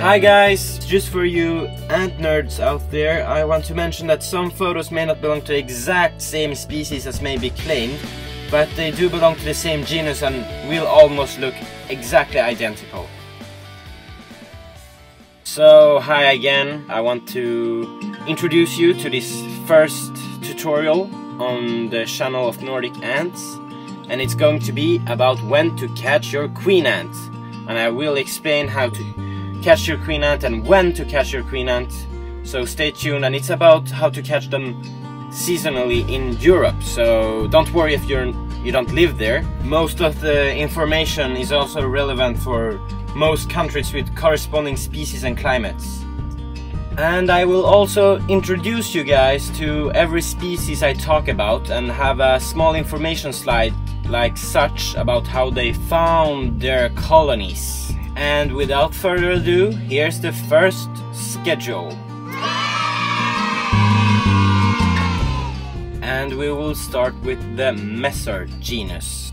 Hi guys, just for you ant nerds out there, I want to mention that some photos may not belong to the exact same species as may be claimed, but they do belong to the same genus and will almost look exactly identical. So, hi again, I want to introduce you to this first tutorial on the channel of Nordic Ants, and it's going to be about when to catch your queen ant, and I will explain how to catch your queen ant and when to catch your queen ant. So stay tuned and it's about how to catch them seasonally in Europe. So don't worry if you're you don't live there. Most of the information is also relevant for most countries with corresponding species and climates. And I will also introduce you guys to every species I talk about and have a small information slide like such about how they found their colonies. And without further ado, here's the first schedule. And we will start with the Messor genus.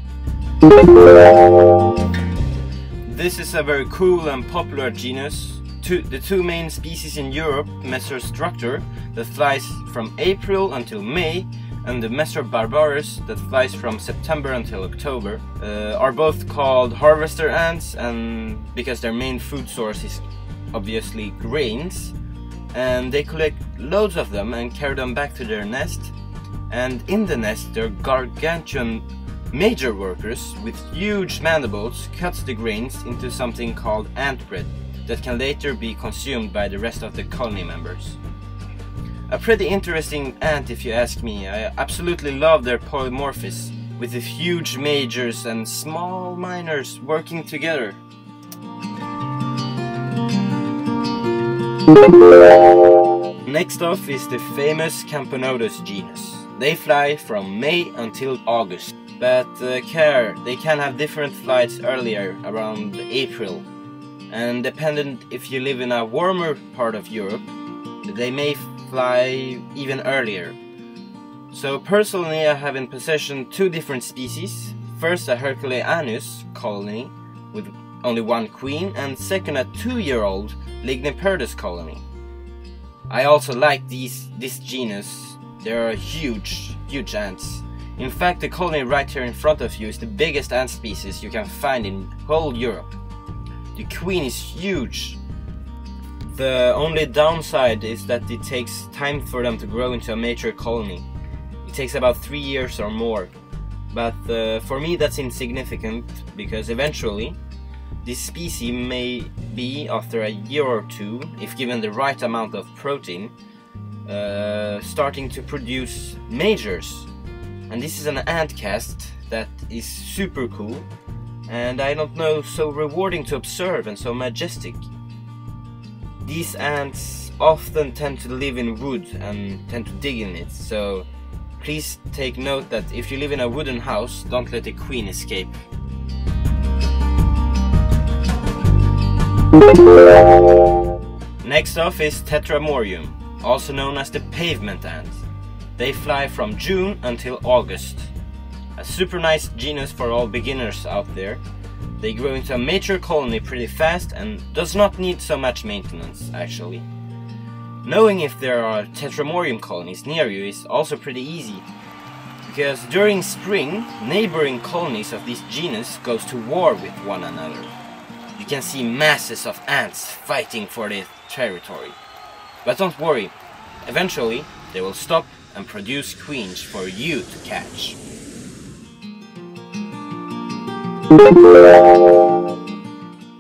This is a very cool and popular genus. Two, the two main species in Europe, Messor structor, that flies from April until May, and the Messor barbarus that flies from September until October uh, are both called harvester ants and because their main food source is obviously grains and they collect loads of them and carry them back to their nest and in the nest their gargantuan major workers with huge mandibles cuts the grains into something called ant bread that can later be consumed by the rest of the colony members. A pretty interesting ant if you ask me. I absolutely love their polymorphism, with the huge majors and small minors working together. Next off is the famous Camponotus genus. They fly from May until August, but uh, care, they can have different flights earlier, around April. And dependent if you live in a warmer part of Europe, they may fly even earlier. So personally I have in possession two different species. First a Herculeanus colony with only one queen and second a two-year-old Ligniperdus colony. I also like these this genus. They are huge, huge ants. In fact the colony right here in front of you is the biggest ant species you can find in whole Europe. The queen is huge the only downside is that it takes time for them to grow into a mature colony. It takes about three years or more. But uh, for me that's insignificant because eventually this species may be, after a year or two, if given the right amount of protein, uh, starting to produce majors. And this is an ant cast that is super cool and I don't know, so rewarding to observe and so majestic. These ants often tend to live in wood and tend to dig in it, so please take note that if you live in a wooden house, don't let the queen escape. Next off is Tetramorium, also known as the pavement ant. They fly from June until August. A super nice genus for all beginners out there, they grow into a mature colony pretty fast and does not need so much maintenance, actually. Knowing if there are Tetramorium colonies near you is also pretty easy, because during spring, neighboring colonies of this genus goes to war with one another. You can see masses of ants fighting for their territory. But don't worry, eventually they will stop and produce queens for you to catch.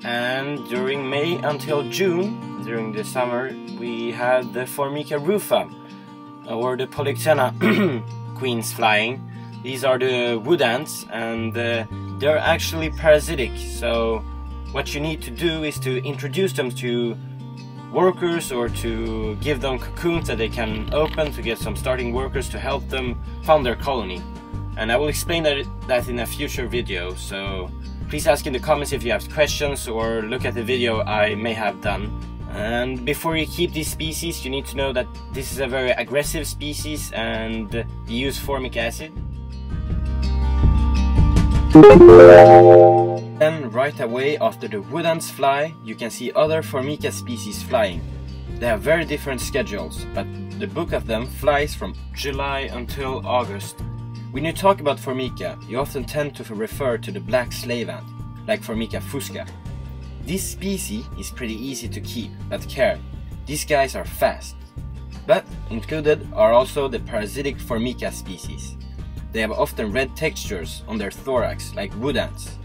And during May until June, during the summer, we had the Formica rufa, or the Polyctena queens flying. These are the wood ants, and uh, they're actually parasitic, so what you need to do is to introduce them to workers or to give them cocoons that they can open to get some starting workers to help them found their colony and I will explain that, that in a future video, so please ask in the comments if you have questions or look at the video I may have done. And before you keep these species, you need to know that this is a very aggressive species and use formic acid. Then right right away after the wood ants fly, you can see other Formica species flying. They have very different schedules, but the book of them flies from July until August. When you talk about Formica, you often tend to refer to the black slave ant, like Formica fusca. This species is pretty easy to keep, but care, these guys are fast. But included are also the parasitic Formica species. They have often red textures on their thorax like wood ants.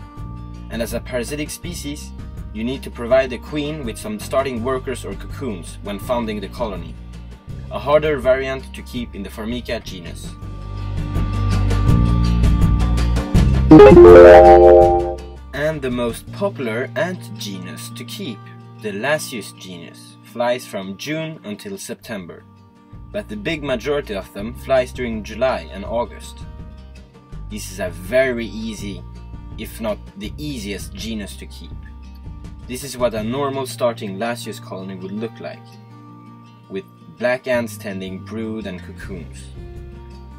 And as a parasitic species, you need to provide the queen with some starting workers or cocoons when founding the colony. A harder variant to keep in the Formica genus. And the most popular ant genus to keep, the Lasius genus, flies from June until September. But the big majority of them flies during July and August. This is a very easy, if not the easiest genus to keep. This is what a normal starting Lasius colony would look like, with black ants tending brood and cocoons.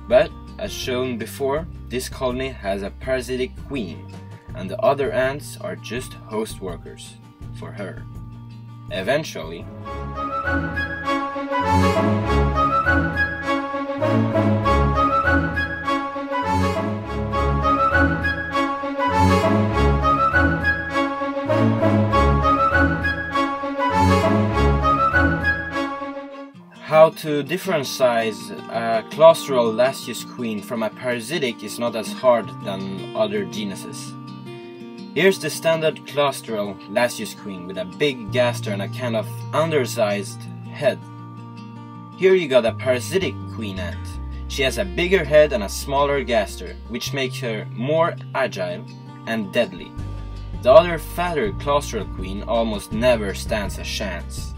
But, as shown before, this colony has a parasitic queen, and the other ants are just host workers for her. Eventually, How uh, to differentiate a uh, claustral Lasius queen from a parasitic is not as hard than other genuses. Here's the standard claustral Lasius queen with a big gaster and a kind of undersized head. Here you got a parasitic queen ant. She has a bigger head and a smaller gaster, which makes her more agile and deadly. The other fatter claustral queen almost never stands a chance.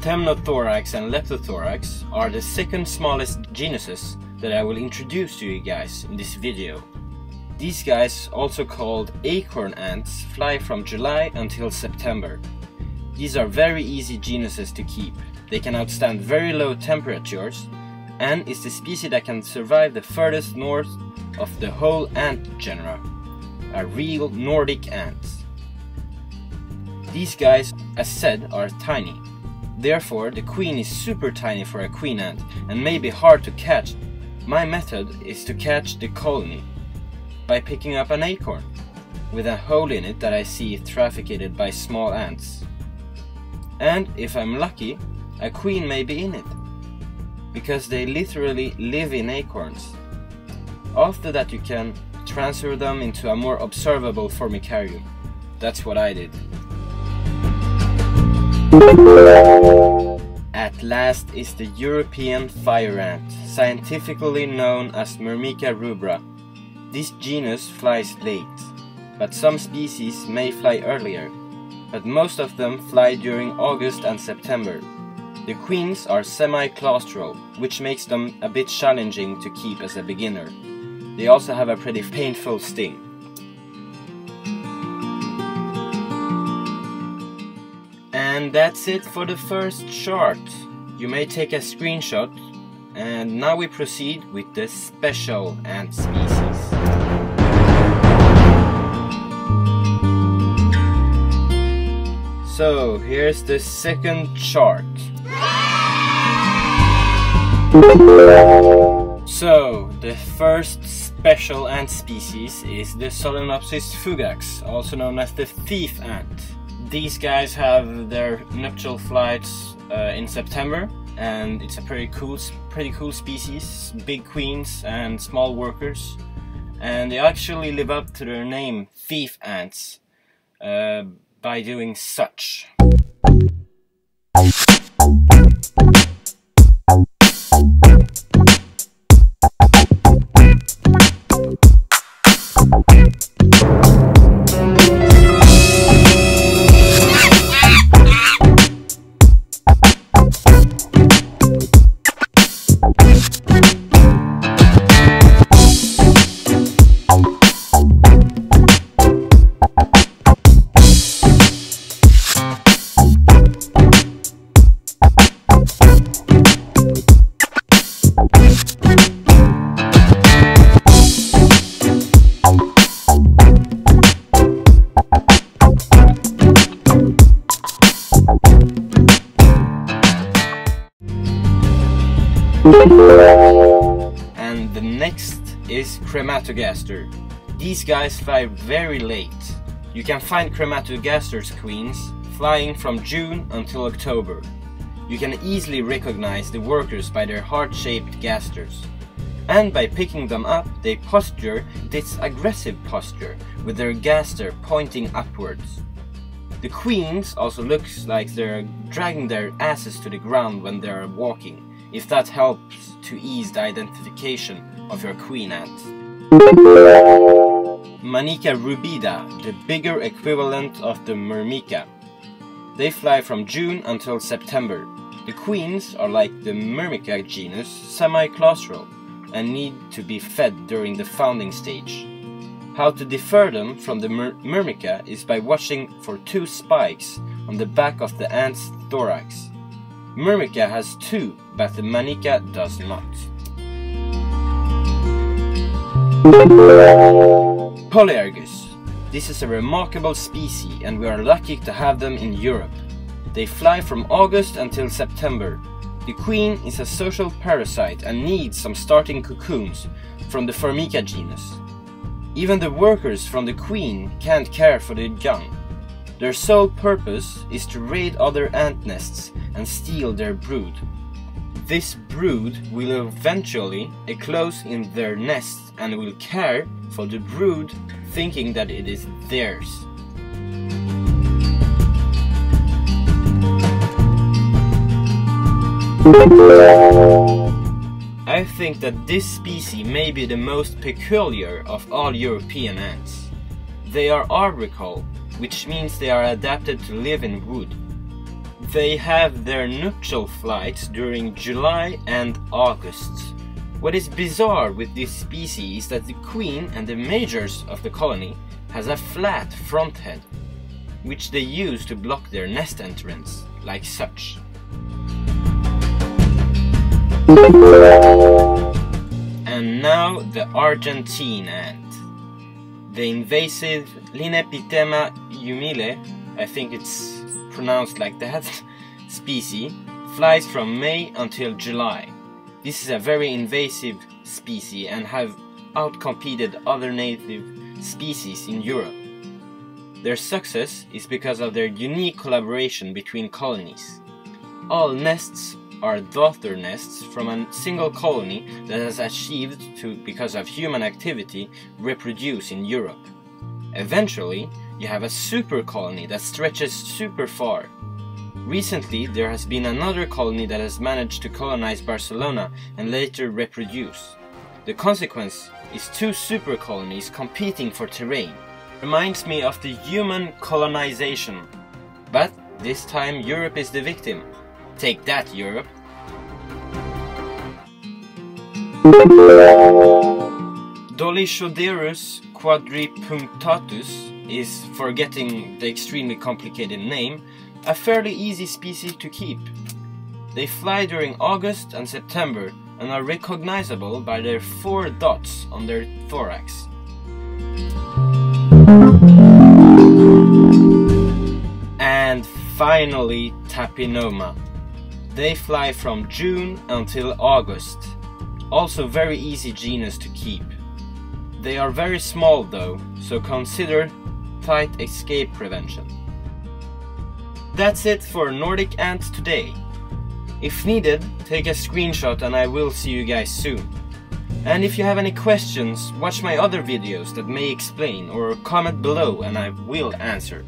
Temnothorax and Leptothorax are the second smallest genuses that I will introduce to you guys in this video. These guys, also called acorn ants, fly from July until September. These are very easy genuses to keep. They can outstand very low temperatures and is the species that can survive the furthest north of the whole ant genera, a real Nordic ant. These guys, as said, are tiny. Therefore, the queen is super tiny for a queen ant and may be hard to catch. My method is to catch the colony by picking up an acorn with a hole in it that I see trafficked by small ants. And if I'm lucky, a queen may be in it, because they literally live in acorns. After that you can transfer them into a more observable formicarium. That's what I did. At last is the European fire ant, scientifically known as Myrmica rubra. This genus flies late, but some species may fly earlier, but most of them fly during August and September. The queens are semi-claustral, which makes them a bit challenging to keep as a beginner. They also have a pretty painful sting. And that's it for the first chart. You may take a screenshot. And now we proceed with the special ant species. So here's the second chart. So the first special ant species is the Solenopsis fugax, also known as the thief ant. These guys have their nuptial flights uh, in September, and it's a pretty cool, pretty cool species. Big queens and small workers, and they actually live up to their name, thief ants, uh, by doing such. And the next is Crematogaster. These guys fly very late. You can find Crematogaster's queens flying from June until October. You can easily recognize the workers by their heart-shaped gasters. And by picking them up, they posture this aggressive posture with their gaster pointing upwards. The queens also looks like they're dragging their asses to the ground when they're walking, if that helps to ease the identification of your queen ant. Manica rubida, the bigger equivalent of the Myrmica. They fly from June until September. The queens are like the Myrmica genus, semi-claustral, and need to be fed during the founding stage. How to differ them from the Myr Myrmica is by watching for two spikes on the back of the ant's thorax. Myrmica has two, but the Manica does not. Polyergus. This is a remarkable species and we are lucky to have them in Europe. They fly from August until September. The queen is a social parasite and needs some starting cocoons from the Formica genus. Even the workers from the queen can't care for the young. Their sole purpose is to raid other ant nests and steal their brood. This brood will eventually eclose in their nest and will care for the brood thinking that it is theirs. I think that this species may be the most peculiar of all European ants. They are arboricoal, which means they are adapted to live in wood. They have their nuptial flights during July and August. What is bizarre with this species is that the queen and the majors of the colony has a flat front head, which they use to block their nest entrance, like such. And now the Argentine ant. The invasive Linepithema humile, I think it's pronounced like that, species, flies from May until July. This is a very invasive species and have outcompeted other native species in Europe. Their success is because of their unique collaboration between colonies. All nests are daughter nests from a single colony that has achieved to, because of human activity, reproduce in Europe. Eventually, you have a super colony that stretches super far. Recently, there has been another colony that has managed to colonize Barcelona and later reproduce. The consequence is two super colonies competing for terrain. Reminds me of the human colonization. But this time Europe is the victim. Take that, Europe. Dolichoderus quadripunctatus is, forgetting the extremely complicated name, a fairly easy species to keep. They fly during August and September and are recognizable by their four dots on their thorax. And finally, Tapinoma. They fly from June until August. Also very easy genus to keep. They are very small though, so consider tight escape prevention. That's it for Nordic Ants today. If needed, take a screenshot and I will see you guys soon. And if you have any questions, watch my other videos that may explain or comment below and I will answer.